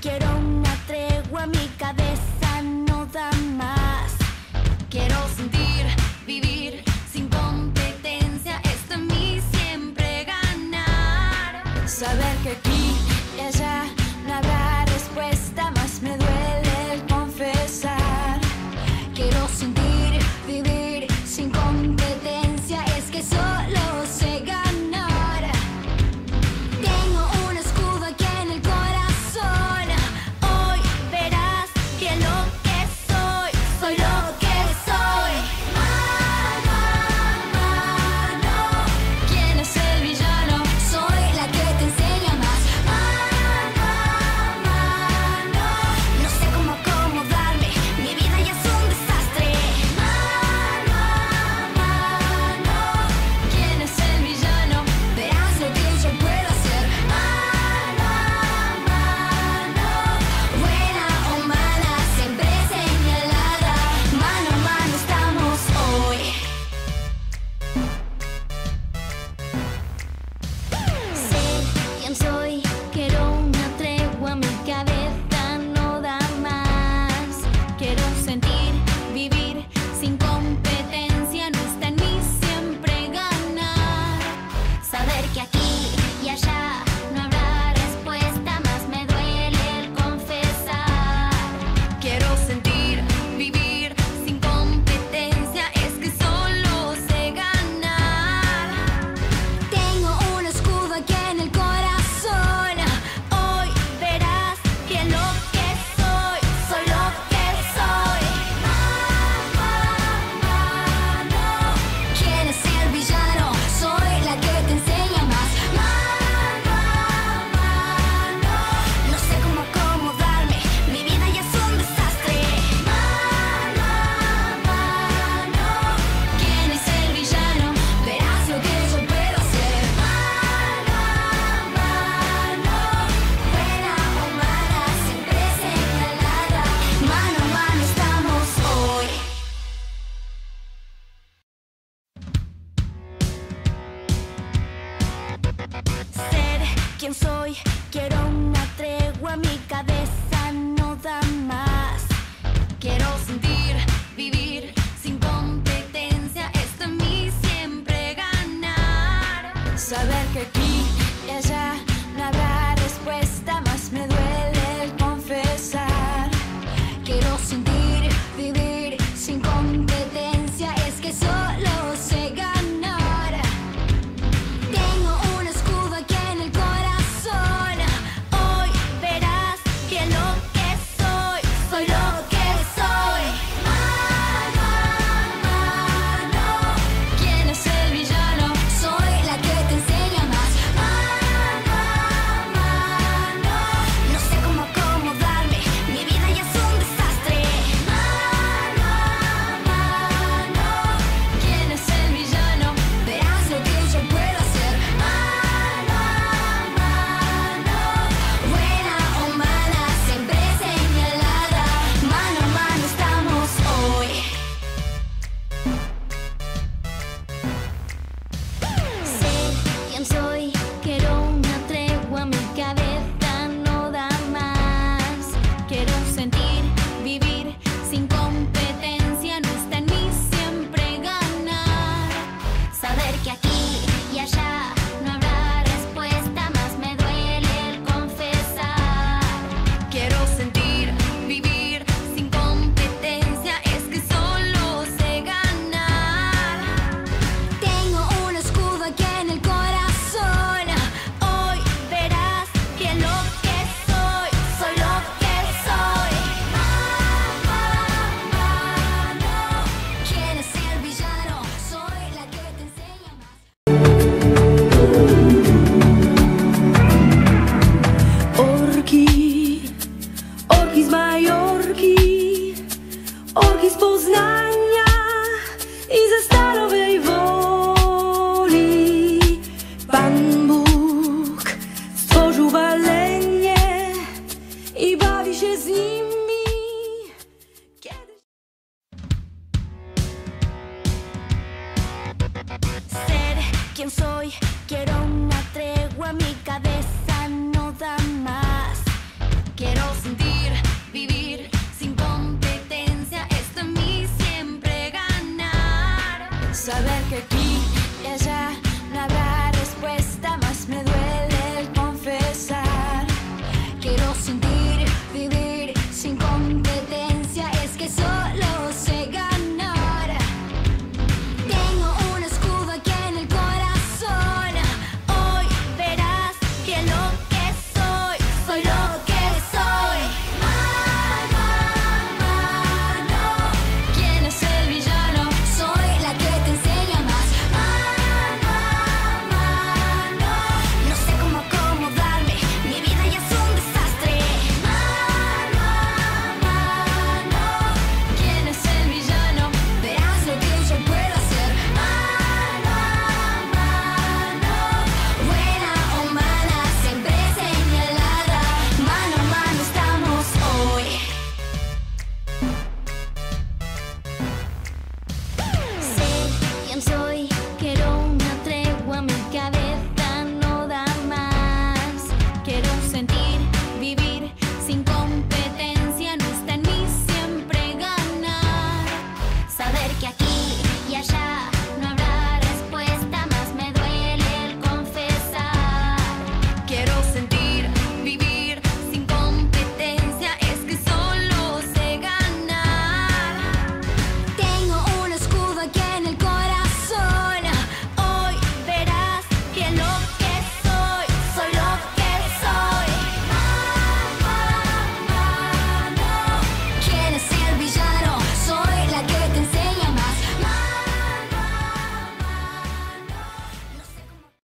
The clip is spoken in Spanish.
Quiero una tregua, mi cabeza no da más. Quiero sentir. soy. Majorki, orki z Poznania. me duele.